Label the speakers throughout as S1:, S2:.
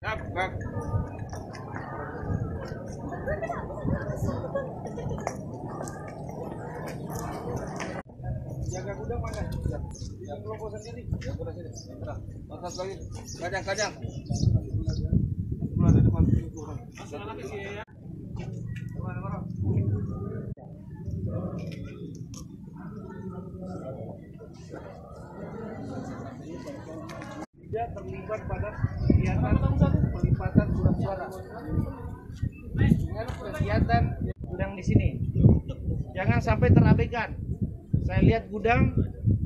S1: Jaga gudang mana? Ya, kelompok sendiri. Lagi. Pintu orang. Dia terlibat pada kegiatan pelipatan surat suara. Dengan kegiatan gudang di sini. Jangan sampai terabaikan. Saya lihat gudang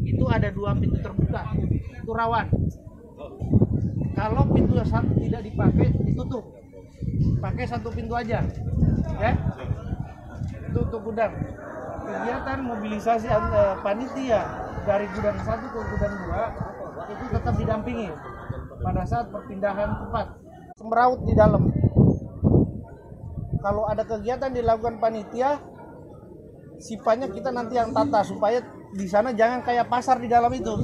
S1: itu ada dua pintu terbuka. Itu rawan. Kalau pintu satu tidak dipakai, ditutup. Pakai satu pintu aja. Ya. Itu untuk gudang. Kegiatan mobilisasi eh, panitia dari gudang satu ke gudang dua itu tetap didampingi pada saat perpindahan tempat semeraut di dalam. Kalau ada kegiatan dilakukan panitia, sifatnya kita nanti yang tata supaya di sana jangan kayak pasar di dalam itu.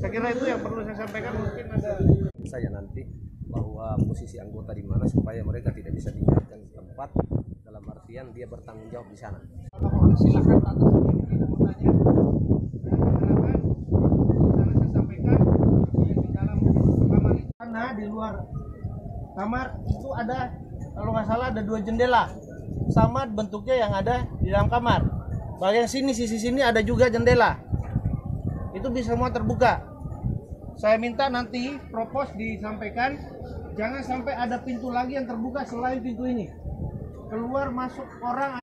S1: Saya kira itu yang perlu saya sampaikan mungkin ada
S2: saja nanti bahwa posisi anggota di mana supaya mereka tidak bisa tinggalkan di tempat dalam artian dia bertanggung jawab di sana.
S1: silakan tata sendiri tidak bertanya. Silakan. Karena saya sampaikan yang di dalam sana di luar kamar itu ada kalau nggak salah ada dua jendela sama bentuknya yang ada di dalam kamar. Bagian sini sisi sini ada juga jendela. Itu bisa semua terbuka. Saya minta nanti propos disampaikan jangan sampai ada pintu lagi yang terbuka selain pintu ini. Keluar masuk orang